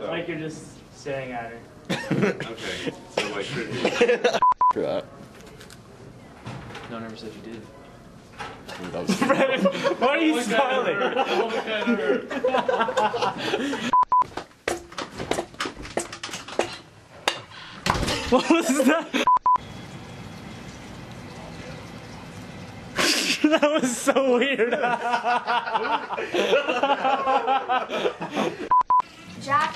Like you're just staring at her. okay, so I should be. For that. No, never said you did. That was Brennan, why are you smiling? What was that? that was so weird. Jack,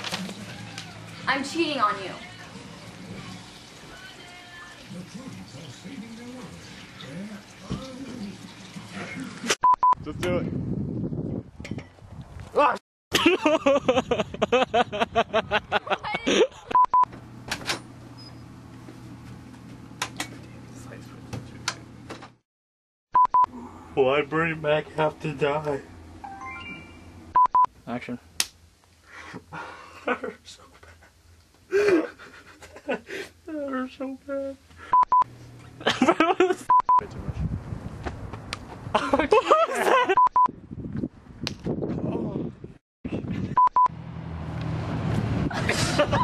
I'm cheating on you. Just do it. Ah. Why Bernie Mac have to die? Action. That hurts so bad. that hurts so bad. Way too much. what was that?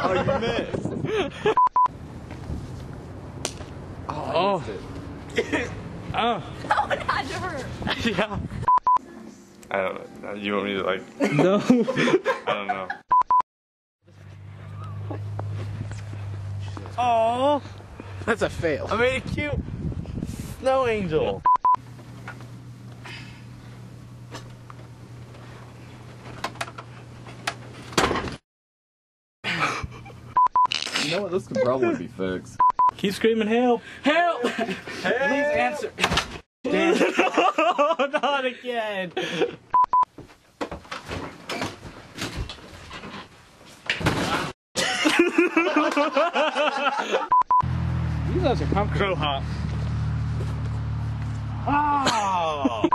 Oh, you missed. Oh. Oh. oh that one had to hurt. Yeah. I don't know. You want me to like? No. I don't know. Oh. That's a fail. I made a cute snow angel. You know what? This could probably be fixed. Keep screaming help. Help! Please answer. oh, not again. These guys are comfortable. Crow hop. Oh.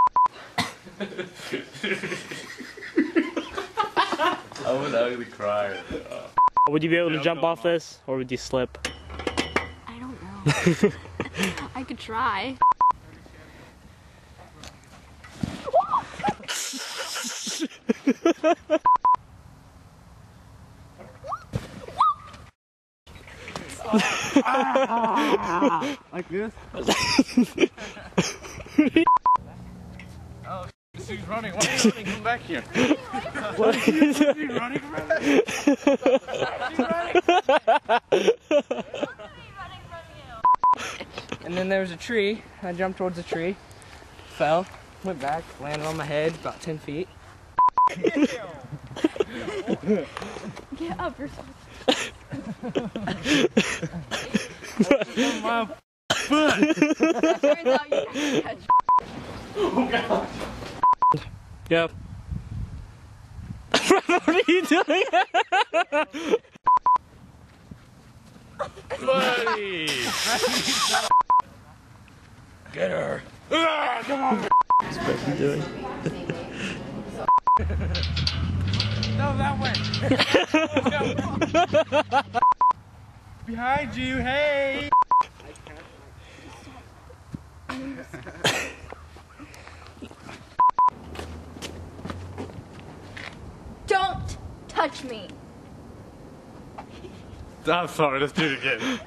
I'm an ugly crier. Would you be able to jump off this, or would you slip? I don't know. I could try. Like this? Oh, she's running. Why are you running? Come back here. What is it? She's running from it. And then there was a tree. I jumped towards the tree, fell, went back, landed on my head about 10 feet. Get up yourself. Turns out you can catch. Yep. what are you doing? Buddy. Get her. Ah, come on! What's Becky doing? No, that way. Behind you. Hey. Don't touch me. I'm sorry. Let's do it again.